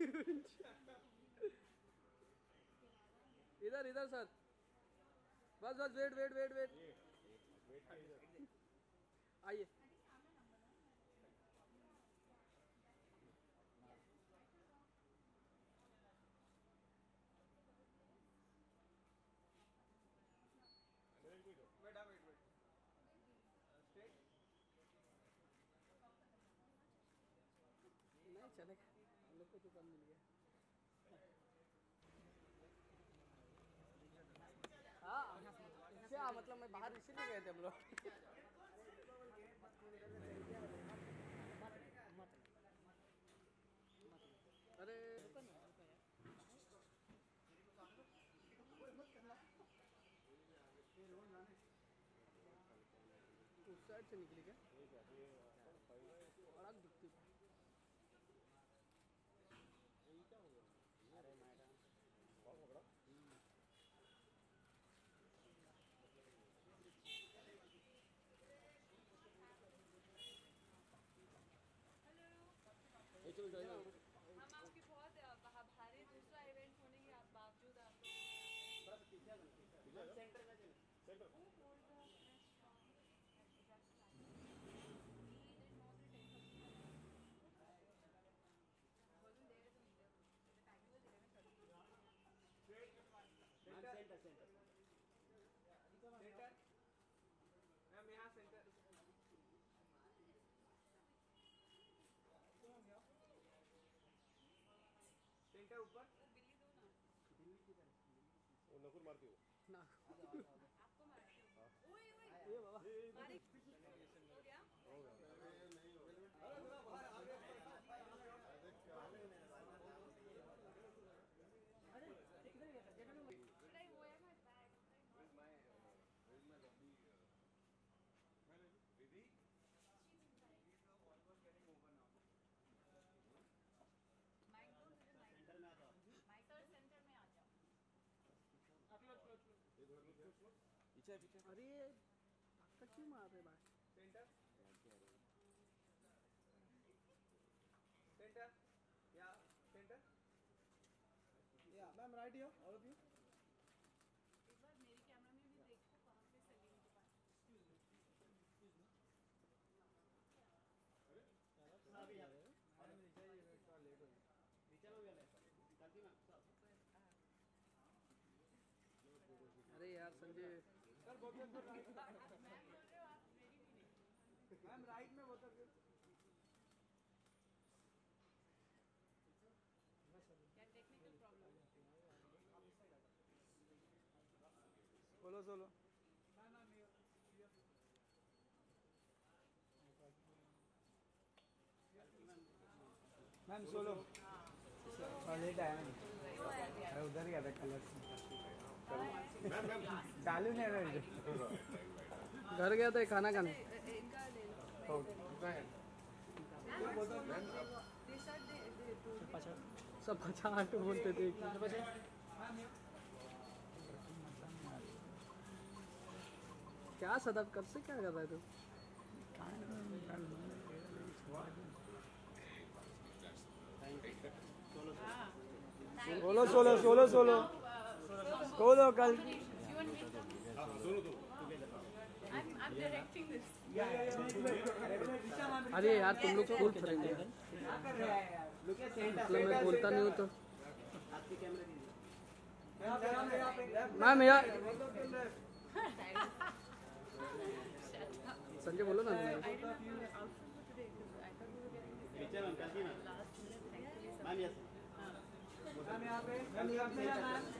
इधर इधर सर। बस बस वेट वेट वेट वेट आइए। स्ट्रेट नहीं चलेगा को तो कम मिल गया हाँ। क्या मतलब मैं बाहर इसीलिए गए थे हम लोग अरे उस साइड से निकली क्या सड़क दिखती है ये चलो जाइए हम आपके बहुत अ, भा- भारी दूसरा इवेंट होने के आप- बावजूद आप सेंटर मैम यहाँ सेंटर सेंटर ऊपर बिल्ली दो ना वो नकुल मारती हो ना आपको मारती हूँ ओए ओए ये बाबा मारी हो गया Should I wear my bag? Mic दो, मुझे mic दो। Sir, center में आ जाओ। पीछे पीछे। अरे धक्का क्यों मार रहे भाई? सेंटर। सेंटर। या centre. Yeah, ma'am, right here, all of you. एक बार मेरी कैमरा में भी देखो कहाँ पे सलीम के पास। अरे यार संजय। Ma'am, right में problem Solo, solo. Ma'am solo late आया मैं उधर ही आता कलर। चालू नहीं घर गया था खाना खाने। दो सब पचास बोलते थे। क्या सदब कब से क्या कर रहा है। तू सोलो सोलो सोलो सोलो। अरे यार तुम लोग फूल फरेंगे? मतलब मैं बोलता नहीं हूँ तो। मैम यार संजय बोलो ना मैम यहाँ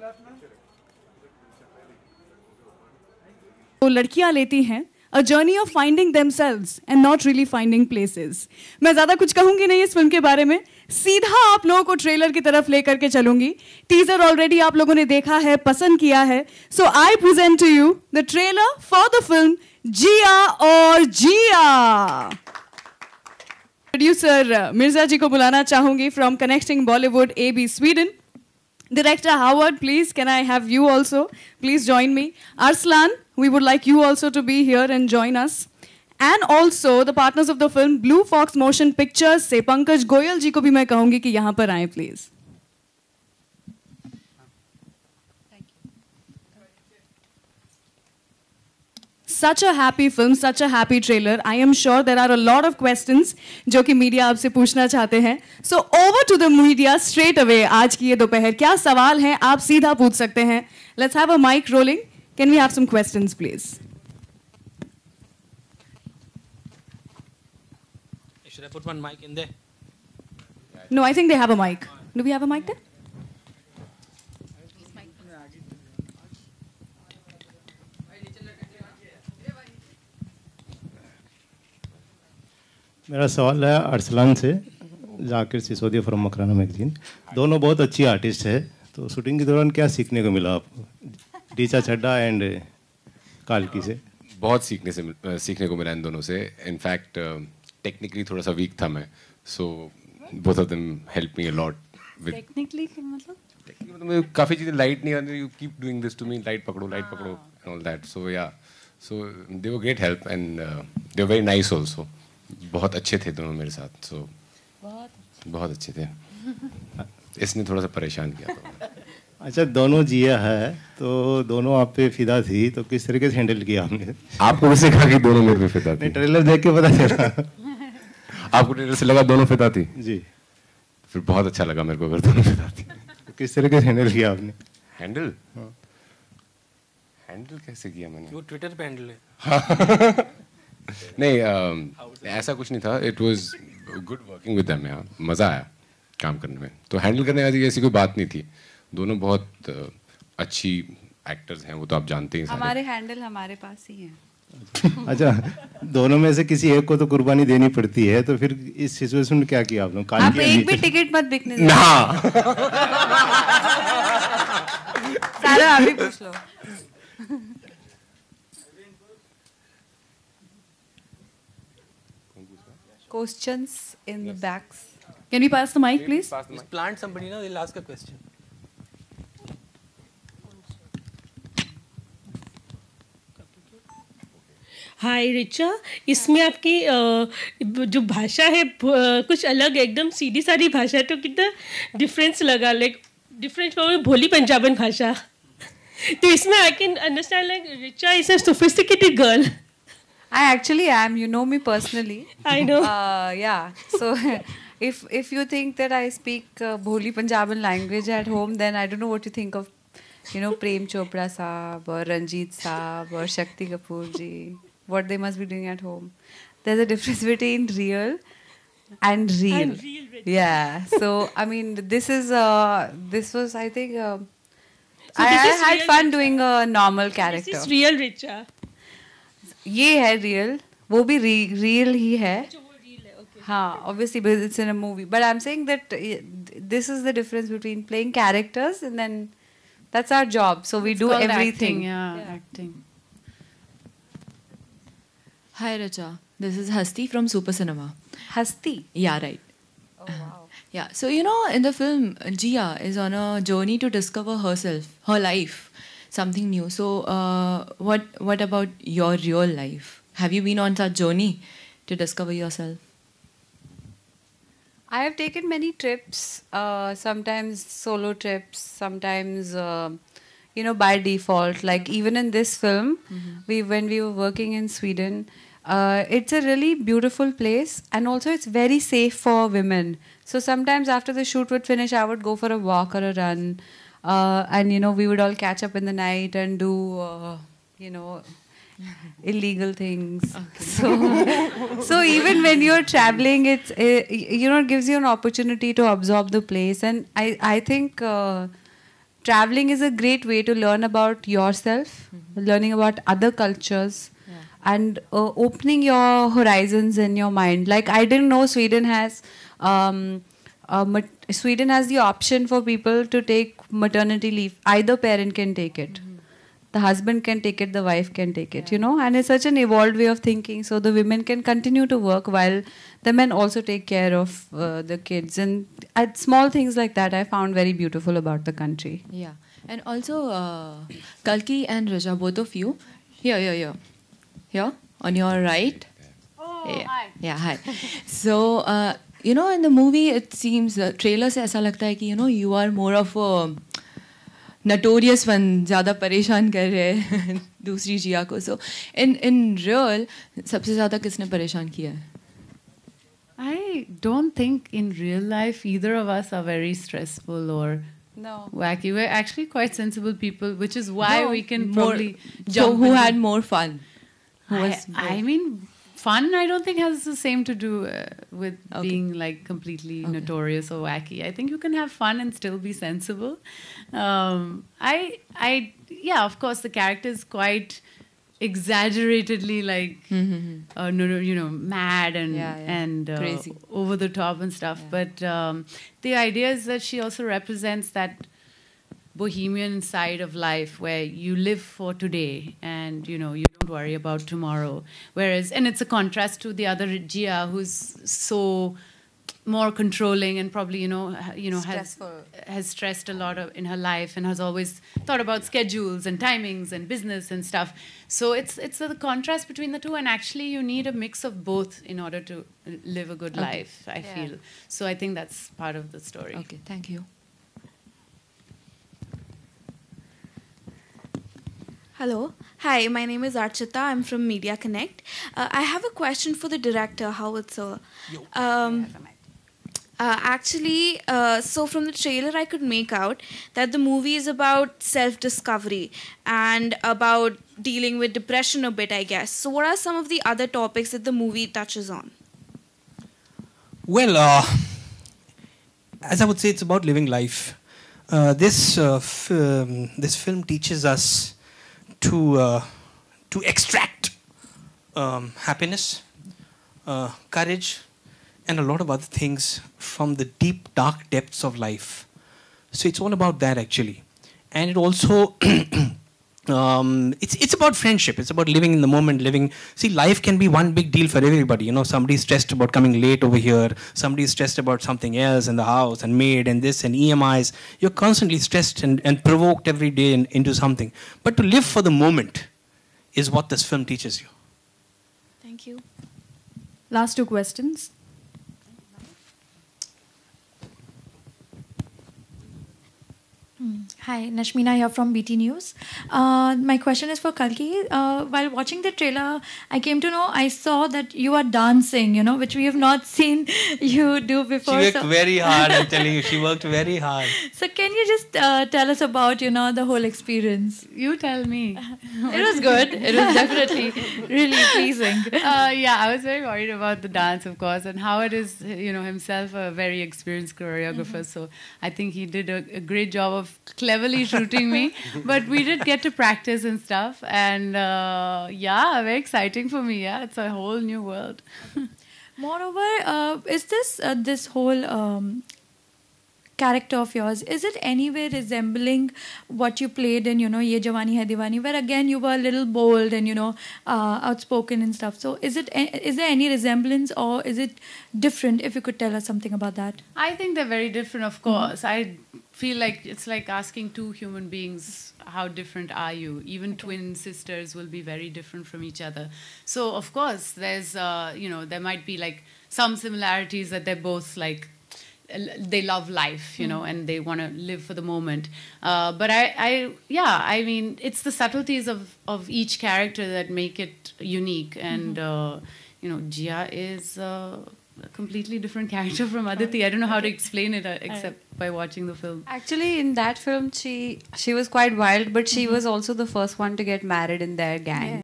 लेफ़्ट में। वो लड़कियाँ लेती हैं a journey of finding themselves and not really finding places मैं ज़्यादा कुछ कहूँगी नहीं इस फ़िल्म के बारे में। सीधा आप लोगों को ट्रेलर की तरफ़ लेकर के चलूँगी। टीजर ऑलरेडी आप लोगों ने देखा है, पसंद किया है। So I present to you the trailer for the film Jia और जिया प्रोड्यूसर मिर्ज़ा जी को बुलाना चाहूँगी from connecting Bollywood A B Sweden director Howard please can I have you also please join me Arsalan we would like you also to be here and join us and also the partners of the film Blue Fox Motion Pictures से पंकज गोयल जी को भी मैं कहूँगी कि यहाँ पर आए please Such a happy film, such a happy trailer. I am sure there are a lot of questions जो कि मीडिया आपसे पूछना चाहते हैं. So over to the media straight away. आज की ये दोपहर क्या सवाल हैं आप सीधा पूछ सकते हैं. Let's have a mic rolling. Can we have some questions, please? Should I put one mic in there? No, I think they have a mic. Do we have a mic there? मेरा सवाल है अरसलान से Zakir Sisodia from Makrana magazine दोनों बहुत अच्छी artist है तो shooting के दौरान क्या सीखने को मिला आपको? डीचा चड्डा एंड कालकी से। बहुत सीखने से सीखने को मिला इन दोनों से। इनफैक्ट टेक्निकली थोड़ा सा वीक था मैं so both of them help me a lot with technically मतलब? मतलब काफ़ी चीज़ें लाइट नहीं आती you keep doing this to me light पकड़ो लाइट पकड़ो and all that so yeah so they were great help and they were very nice also बहुत अच्छे थे दोनों मेरे साथ सो बहुत अच्छे। थे। इसने थोड़ा सा परेशान किया था अच्छा दोनों जिया है तो दोनों आप पे फिदा थी तो किस तरीके से हैंडल किया आपने? आपको किसने कहा कि दोनों मेरे पे फिदा थी। ट्रेलर देख के पता चला। आपको ट्रेलर से लगा दोनों फिदा थी? जी। फिर बहुत अच्छा लगा मेरे को अगर दोनों फिदा थी। तो किस तरीके से हैंडल किया आपने? हैंडल हैंडल कैसे किया मैंने? वो ट्विटर पे हैंडल है? नहीं ऐसा कुछ नहीं था। It was good working with them यार। मज़ा आया काम करने में। तो हैंडल करने वाली ऐसी कोई बात नहीं थी। दोनों बहुत अच्छी एक्टर्स हैं वो तो आप जानते ही हैं हमारे हैंडल हमारे पास ही है। अच्छा दोनों में से किसी एक को तो कुर्बानी देनी पड़ती है तो फिर इस सिचुएशन में क्या किया आप लोग आप एक भी टिकट मत बिकने ना। सारा अभी पूछ लो। Questions in yes. the backs. Can we pass the mic, please? Just plant somebody now, they'll ask a question. हाय रिचा इसमें आपकी जो भाषा है कुछ अलग एकदम सीधी सादी भाषा है तो कितना डिफरेंस लगा लाइक डिफरेंस में भोली पंजाबन भाषा तो इसमें I can understand like Richa is a sophisticated girl I actually am. You know me personally. I know. Uh, yeah. So if if you think that I speak uh, Bholi Punjabi language at home, then I don't know what you think of, you know, Prem Chopra Saab or Ranjit Saab or Shakti Kapoor ji. What they must be doing at home. There's a difference between real and real. And real yeah. So I mean, this is uh, this was I think. Uh, so I, I had fun doing a normal character. This is real Richa. ये है real वो भी real ही है हाँ obviously because it's in a movie but I'm saying that uh, this is the difference between playing characters and then that's our job so we It's do called everything Acting, yeah, acting. Hi, Raja. This is Hasti from Super Cinema. Hasti Yeah, right. Oh, wow. Yeah, so you know, in the film, Jia is on a journey to discover herself, her life, something new. So, uh, what what about your real life? Have you been on such journey to discover yourself? I have taken many trips, uh, sometimes solo trips, sometimes, uh, you know, by default. Like even in this film, we when we were working in Sweden, uh, it's a really beautiful place, and also it's very safe for women. So sometimes after the shoot would finish, I would go for a walk or a run, uh, and you know we would all catch up in the night and do, uh, you know, illegal things. So, so even when you're traveling, it's uh, you know it gives you an opportunity to absorb the place, and I I think. Uh, traveling is a great way to learn about yourself, learning about other cultures, and uh, opening your horizons in your mind. Like I didn't know Sweden has. Um, uh, Sweden has the option for people to take maternity leave. Either parent can take it. The husband can take it, the wife can take it, you know, and it's such an evolved way of thinking. So the women can continue to work while the men also take care of uh, the kids. And at small things like that, I found very beautiful about the country. Yeah, and also uh, Kalki and Raja, both of you. Here, here, here, here on your right. Oh, yeah. hi. Yeah, hi. so uh, you know, in the movie, it seems uh, trailer से ऐसा लगता है कि you know you are more of a notorious one, ज़्यादा परेशान कर रहे हैं दूसरी जिया को. So in in real, सबसे ज़्यादा किसने परेशान किया है? I don't think in real life either of us are very stressful or No. wacky. We're actually quite sensible people, which is why No, we can more- probably so jump. who into- had more fun? Who I, was I mean, fun. I don't think has the same to do uh, with being like completely notorious or wacky. I think you can have fun and still be sensible. Um, I, I, yeah, of course, the character is quite exaggeratedly like uh, no, no, you know mad and Yeah, yeah. and uh, Crazy. over the top and stuff but um, the idea is that she also represents that bohemian side of life where you live for today and you know you don't worry about tomorrow whereas and it's a contrast to the other Gia who's so more controlling and probably you know you know Stressful. has has stressed a lot of, in her life and has always thought about schedules and timings and business and stuff so it's it's the contrast between the two and actually you need a mix of both in order to live a good Okay. life i Yeah. feel so i think that's part of the story okay thank you Hello. Hi, my name is Archita. I'm from Media Connect. Uh, I have a question for the director, Howard Sir. Um, uh, actually, uh, so from the trailer, I could make out that the movie is about self discovery and about dealing with depression a bit, I guess. So, what are some of the other topics that the movie touches on? Well, uh, as I would say, it's about living life. Uh, this uh, um, this film teaches us to uh, to extract um, happiness, uh, courage, and a lot of other things from the deep, dark depths of life. So it's all about that actually, and it also. um, it's it's about friendship. It's about living in the moment. Living. See, life can be one big deal for everybody. You know, somebody's stressed about coming late over here. Somebody's stressed about something else in the house and maid and this and EMIs. You're constantly stressed and, and provoked every day in, into something. But to live for the moment is what this film teaches you. Thank you. Last two questions. Hi, Nashmina here from BT News. Uh, my question is for Kalki. Uh, while watching the trailer, I came to know I saw that you are dancing, you know, which we have not seen you do before. She worked so, very hard. I'm telling you, she worked very hard. so can you just uh, tell us about, you know, the whole experience? You tell me. it was good. It was definitely really pleasing. uh, yeah, I was very worried about the dance, of course, and Howard is, you know, himself a very experienced choreographer. So I think he did a, a great job of cleverly shooting me. But we did get to practice and stuff, and uh, yeah, very exciting for me. Yeah, it's a whole new world. Moreover, uh, is this uh, this whole um, character of yours is it anyway resembling what you played in you know Ye Jawani Hai Diwani, where again you were a little bold and you know uh, outspoken and stuff? So is it is there any resemblance or is it different? If you could tell us something about that. I think they're very different, of course. I feel like it's like asking two human beings, how different are you? Even twin sisters will be very different from each other. So, of course, there's, uh, you know, there might be like some similarities that they're both like. They love life, you know, and they want to live for the moment. Uh, but I, I, yeah, I mean, it's the subtleties of of each character that make it unique. And uh, you know, Jia is uh, a completely different character from Aditi. I don't know how to explain it uh, except by watching the film. Actually, in that film, she she was quite wild, but she was also the first one to get married in their gang.